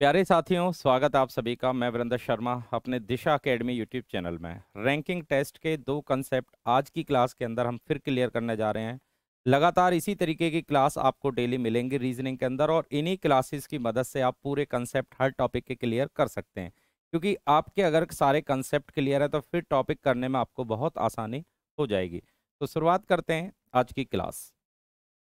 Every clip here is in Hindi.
प्यारे साथियों, स्वागत आप सभी का। मैं वीरेंद्र शर्मा, अपने दिशा अकेडमी यूट्यूब चैनल में। रैंकिंग टेस्ट के दो कंसेप्ट आज की क्लास के अंदर हम फिर क्लियर करने जा रहे हैं। लगातार इसी तरीके की क्लास आपको डेली मिलेंगी रीजनिंग के अंदर और इन्हीं क्लासेस की मदद से आप पूरे कंसेप्ट हर टॉपिक के क्लियर कर सकते हैं। क्योंकि आपके अगर सारे कंसेप्ट क्लियर है तो फिर टॉपिक करने में आपको बहुत आसानी हो जाएगी। तो शुरुआत करते हैं आज की क्लास।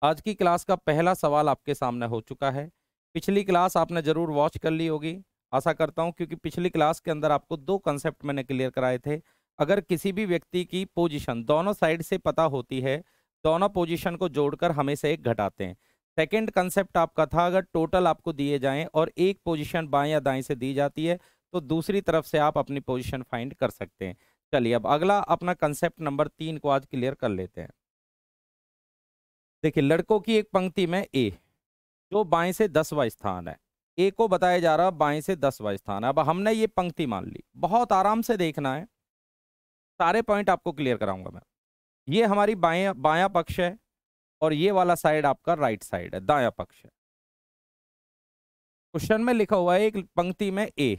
आज की क्लास का पहला सवाल आपके सामने हो चुका है। पिछली क्लास आपने ज़रूर वॉच कर ली होगी। आशा करता हूँ क्योंकि पिछली क्लास के अंदर आपको दो कंसेप्ट मैंने क्लियर कराए थे। अगर किसी भी व्यक्ति की पोजीशन दोनों साइड से पता होती है, दोनों पोजीशन को जोड़कर हमेशा एक घटाते हैं। सेकेंड कंसेप्ट आपका था, अगर टोटल आपको दिए जाएँ और एक पोजीशन बाएँ या दाएँ से दी जाती है तो दूसरी तरफ़ से आप अपनी पोजीशन फाइंड कर सकते हैं। चलिए, अब अगला अपना कंसेप्ट नंबर तीन को आज क्लियर कर लेते हैं। देखिए, लड़कों की एक पंक्ति में ए जो बाएँ से दसवा स्थान है। ए को बताया जा रहा बाएँ से दसवा स्थान है। अब हमने ये पंक्ति मान ली। बहुत आराम से देखना है। सारे पॉइंट आपको क्लियर कराऊँगा मैं। ये हमारी बाया बाया पक्ष है और ये वाला साइड आपका राइट साइड है, दाया पक्ष है। क्वेश्चन में लिखा हुआ है एक पंक्ति में ए,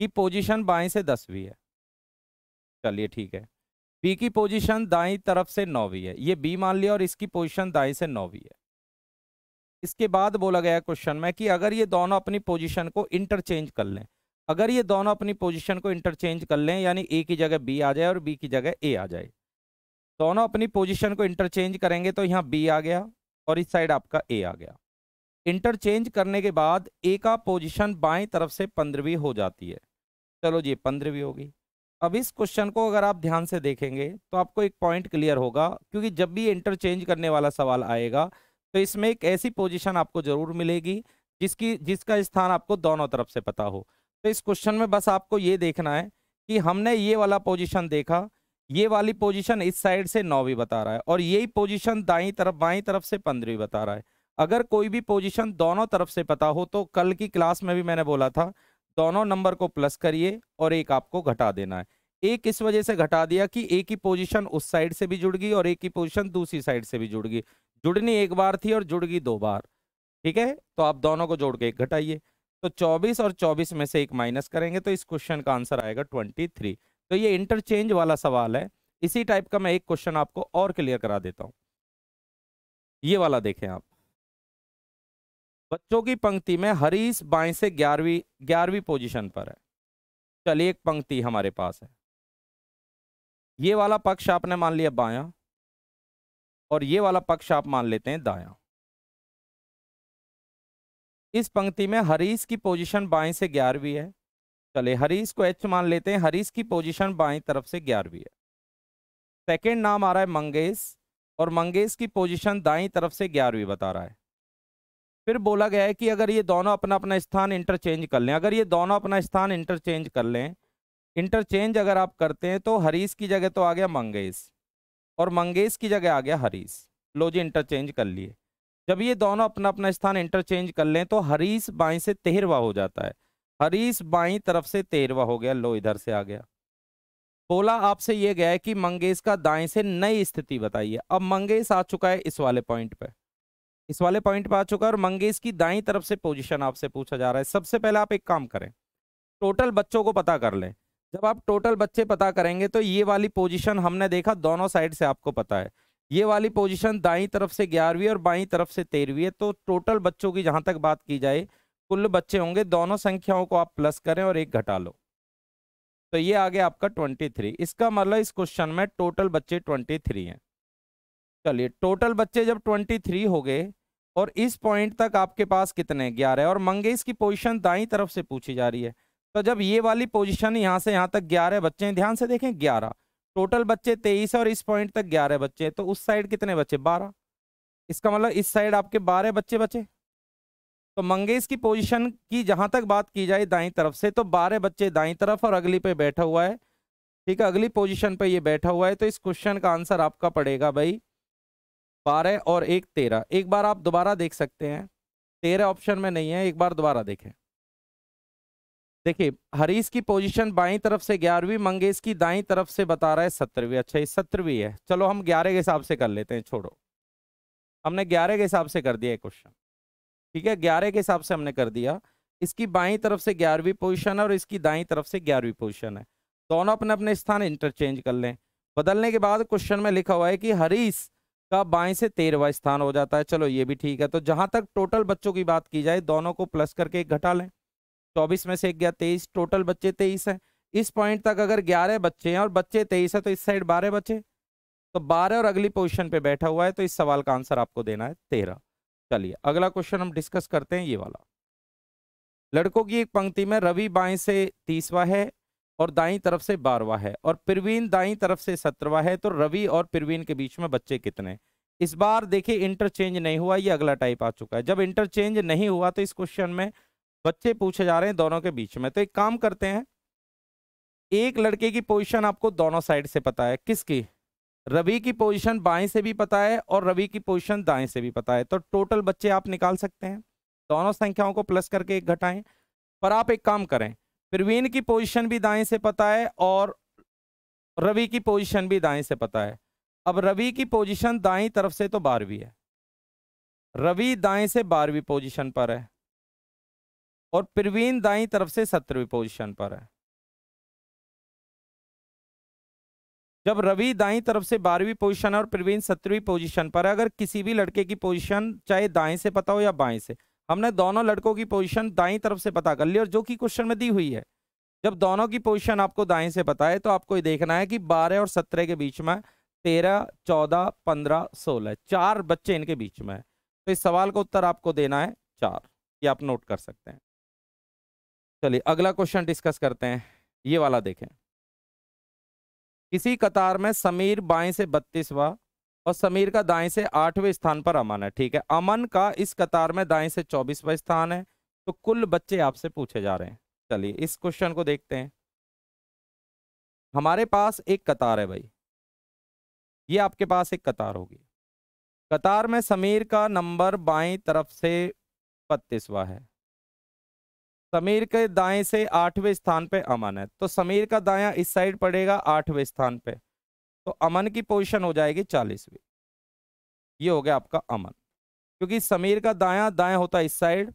की पोजीशन बाएँ से दसवीं है। चलिए ठीक है। बी की पोजीशन दाई तरफ़ से नौवीं है। ये बी मान लिया और इसकी पोजीशन दाई से नौवीं है। इसके बाद बोला गया क्वेश्चन में कि अगर ये दोनों अपनी पोजीशन को इंटरचेंज कर लें, अगर ये दोनों अपनी पोजीशन को इंटरचेंज कर लें, यानी ए की जगह बी आ जाए और बी की जगह ए आ जाए, दोनों अपनी पोजीशन को इंटरचेंज करेंगे तो यहाँ बी आ गया और इस साइड आपका ए आ गया। इंटरचेंज करने के बाद ए का पोजिशन बाएँ तरफ़ से पंद्रहवीं हो जाती है। चलो जी, पंद्रहवीं होगी। अब इस क्वेश्चन को अगर आप ध्यान से देखेंगे तो आपको एक पॉइंट क्लियर होगा, क्योंकि जब भी इंटरचेंज करने वाला सवाल आएगा तो इसमें एक ऐसी पोजीशन आपको ज़रूर मिलेगी, जिसकी, जिसका स्थान आपको दोनों तरफ़ से पता हो। तो इस क्वेश्चन में बस आपको ये देखना है कि हमने ये वाला पोजीशन देखा, ये वाली पोजीशन इस साइड से नौवीं बता रहा है और यही पोजीशन दाई तरफ़, बाई तरफ़ से पंद्रहवीं बता रहा है। अगर कोई भी पोजीशन दोनों तरफ़ से पता हो तो कल की क्लास में भी मैंने बोला था, दोनों नंबर को प्लस करिए और एक आपको घटा देना है। एक इस वजह से घटा दिया कि एक ही पोजीशन उस साइड से भी जुड़ गई और एक ही पोजीशन दूसरी साइड से भी जुड़ गई। जुड़नी एक बार थी और जुड़ गई दो बार। ठीक है? तो आप दोनों को जोड़ के एक घटाइए। तो 24 और 24 में से एक माइनस करेंगे तो इस क्वेश्चन का आंसर आएगा 23 तो ये इंटरचेंज वाला सवाल है। इसी टाइप का मैं एक क्वेश्चन आपको और क्लियर करा देता हूँ। ये वाला देखें आप। बच्चों की पंक्ति में हरीश बाएँ से ग्यारहवीं ग्यारहवीं पोजीशन पर है। चलिए एक पंक्ति हमारे पास है। ये वाला पक्ष आपने मान लिया बाया। और ये वाला पक्ष आप मान लेते हैं दाया। इस पंक्ति में हरीश की पोजीशन बाएँ से ग्यारहवीं है। चले, हरीश को एच मान लेते हैं। हरीश की पोजीशन बाएँ तरफ़ से ग्यारहवीं है। सेकेंड नाम आ रहा है मंगेश और मंगेश की पोजीशन दाई तरफ़ से ग्यारहवीं बता रहा है। फिर बोला गया है कि अगर ये दोनों अपना अपना स्थान इंटरचेंज कर लें, अगर ये दोनों अपना स्थान इंटरचेंज कर लें इंटरचेंज अगर आप करते हैं तो हरीश की जगह तो आ गया मंगेश। और मंगेश की जगह आ गया हरीश। लो जी इंटरचेंज कर लिए। जब ये दोनों अपना अपना स्थान इंटरचेंज कर लें तो हरीश बाई से तेरहवा हो जाता है। हरीश बाई तरफ़ से तेरहवा हो गया, लो इधर से आ गया। बोला आपसे ये गया है कि मंगेश का दाएँ से नई स्थिति बताइए। अब मंगेश आ चुका है इस वाले पॉइंट पे। इस वाले पॉइंट पे आ चुका है और मंगेश की दाई तरफ़ से पोजीशन आपसे पूछा जा रहा है। सबसे पहले आप एक काम करें। टोटल बच्चों को पता कर लें। जब आप टोटल बच्चे पता करेंगे तो ये वाली पोजीशन हमने देखा, दोनों साइड से आपको पता है। ये वाली पोजीशन दाई तरफ़ से ग्यारहवीं और बाई तरफ़ से तेरहवीं है तो टोटल बच्चों की जहाँ तक बात की जाए, कुल बच्चे होंगे, दोनों संख्याओं को आप प्लस करें और एक घटा लो। तो ये आ गया आपका ट्वेंटी थ्री इसका मतलब इस क्वेश्चन में टोटल बच्चे ट्वेंटी थ्री हैं। चलिए टोटल बच्चे जब ट्वेंटी थ्री हो गए, और इस पॉइंट तक आपके पास कितने? ग्यारह। और मंगेश की पोजीशन दाई तरफ़ से पूछी जा रही है। तो जब ये वाली पोजीशन यहाँ से यहाँ तक ग्यारह बच्चे हैं, ध्यान से देखें, ग्यारह। टोटल बच्चे तेईस और इस पॉइंट तक ग्यारह बच्चे हैं तो उस साइड कितने बच्चे? बारह। इसका मतलब इस साइड आपके बारह बच्चे बचे। तो मंगेश की पोजीशन की जहाँ तक बात की जाए दाई तरफ़ से तो बारह बच्चे दाई तरफ़ और अगली पे बैठा हुआ है। ठीक है, अगली पोजीशन पे ये बैठा हुआ है तो इस क्वेश्चन का आंसर आपका पड़ेगा भाई बारह और एक तेरह। एक बार आप दोबारा देख सकते हैं। तेरह ऑप्शन में नहीं है, एक बार दोबारा देखें। देखिए, हरीश की पोजीशन बाई तरफ़ से ग्यारहवीं, मंगेश की दाई तरफ़ से बता रहा है सत्रहवीं। अच्छा ये सत्रहवीं है। चलो, हम ग्यारह के हिसाब से कर लेते हैं, छोड़ो। हमने ग्यारह के हिसाब से कर दिया क्वेश्चन ठीक है, ग्यारह के हिसाब से हमने कर दिया। इसकी बाई तरफ़ से ग्यारहवीं पोजिशन है और इसकी दाई तरफ़ से ग्यारहवीं पोजिशन है। दोनों अपने अपने स्थान इंटरचेंज कर लें। बदलने के बाद क्वेश्चन में लिखा हुआ है कि हरीश का बाएँ से तेरहवा स्थान हो जाता है। चलो, ये भी ठीक है। तो जहाँ तक टोटल बच्चों की बात की जाए, दोनों को प्लस करके घटा लें। चौबीस में से एक गया तेईस टोटल बच्चे तेईस हैं। इस पॉइंट तक अगर ग्यारह बच्चे हैं और बच्चे तेईस है तो इस साइड बारह बच्चे। तो बारह और अगली पोजिशन पे बैठा हुआ है तो इस सवाल का आंसर आपको देना है, तेरह। चलिए, अगला क्वेश्चन हम डिस्कस करते हैं, ये वाला। लड़कों की एक पंक्ति में रवि बाएँ से तीसवा है और दाई तरफ़ से बारवा है और प्रवीण दाई तरफ़ से सत्रवा है तो रवि और प्रवीण के बीच में बच्चे कितने इस बार देखिए इंटरचेंज नहीं हुआ, ये अगला टाइप आ चुका है। जब इंटरचेंज नहीं हुआ तो इस क्वेश्चन में बच्चे पूछे जा रहे हैं दोनों के बीच में। तो एक काम करते हैं, एक लड़के की पोजीशन आपको दोनों साइड से पता है। किसकी? रवि की पोजीशन बाएँ से भी पता है और रवि की पोजीशन दाएँ से भी पता है। तो टोटल बच्चे आप निकाल सकते हैं। दोनों संख्याओं को प्लस करके एक घटाएँ। पर आप एक काम करें, प्रवीण की पोजीशन भी दाएँ से पता है और रवि की पोजीशन भी दाएँ से पता है। अब रवि की पोजीशन दाएँ तरफ़ से तो बारहवीं है। रवि दाएँ से बारहवीं पोजीशन पर है। और प्रवीण दाई तरफ़ से सत्रहवीं पोजीशन पर है। जब रवि दाई तरफ़ से बारहवीं पोजीशन और प्रवीण सत्रहवीं पोजीशन पर है, अगर किसी भी लड़के की पोजीशन चाहे दाएँ से पता हो या बाएँ से, हमने दोनों लड़कों की पोजीशन दाई तरफ़ से पता कर ली और जो कि क्वेश्चन में दी हुई है। जब दोनों की पोजीशन आपको दाएँ से पता है तो आपको ये देखना है कि बारह और सत्रह के बीच में तेरह, चौदह, पंद्रह, सोलह, चार बच्चे इनके बीच में है। तो इस सवाल का उत्तर आपको देना है चार, ये आप नोट कर सकते हैं। चलिए, अगला क्वेश्चन डिस्कस करते हैं। ये वाला देखें। किसी कतार में समीर बाएँ से बत्तीसवा और समीर का दाएँ से आठवें स्थान पर अमन है, ठीक है? अमन का इस कतार में दाएँ से चौबीसवा स्थान है तो कुल बच्चे आपसे पूछे जा रहे हैं। चलिए, इस क्वेश्चन को देखते हैं। हमारे पास एक कतार है भाई। ये आपके पास एक कतार होगी। कतार में समीर का नंबर बाएँ तरफ़ से बत्तीसवा है। समीर के दाएँ से आठवें स्थान पे अमन है। तो समीर का दाया इस साइड पड़ेगा आठवें स्थान पे। तो अमन की पोजीशन हो जाएगी चालीसवीं। ये हो गया आपका अमन। क्योंकि समीर का दाया दाया होता इस साइड।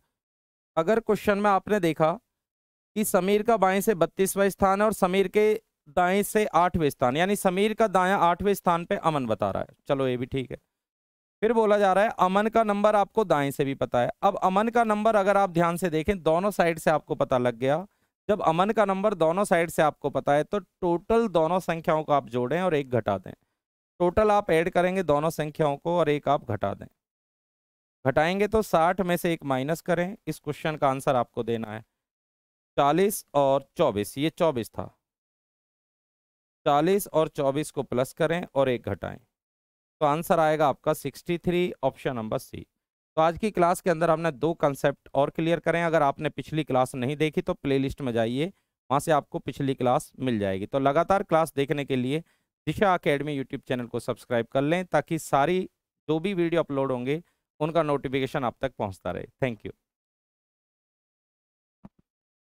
अगर क्वेश्चन में आपने देखा कि समीर का बाएँ से बत्तीसवा स्थान है और समीर के दाएँ से आठवें स्थान, यानी समीर का दाया आठवें स्थान पे अमन बता रहा है। चलो ये भी ठीक है। फिर बोला जा रहा है, अमन का नंबर आपको दाएँ से भी पता है। अब अमन का नंबर अगर आप ध्यान से देखें, दोनों साइड से आपको पता लग गया। जब अमन का नंबर दोनों साइड से आपको पता है तो टोटल दोनों संख्याओं को आप जोड़ें और एक घटा दें। टोटल आप ऐड करेंगे दोनों संख्याओं को और एक आप घटा दें। घटाएँगे तो साठ में से एक माइनस करें। इस क्वेश्चन का आंसर आपको देना है। चालीस और चौबीस, ये चौबीस था। चालीस और चौबीस को प्लस करें और एक घटाएँ। तो आंसर आएगा आपका 63 ऑप्शन नंबर सी। तो आज की क्लास के अंदर हमने दो कंसेप्ट और क्लियर करें अगर आपने पिछली क्लास नहीं देखी तो प्लेलिस्ट में जाइए, वहाँ से आपको पिछली क्लास मिल जाएगी। तो लगातार क्लास देखने के लिए दिशा अकेडमी यूट्यूब चैनल को सब्सक्राइब कर लें ताकि सारी जो भी वीडियो अपलोड होंगे, उनका नोटिफिकेशन आप तक पहुँचता रहे। Thank you.